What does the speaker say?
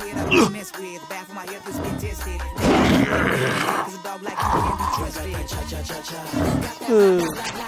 kid I don't mess with. Bad for my health, it's been tested. Cause a dog like you can't be trusted. Got that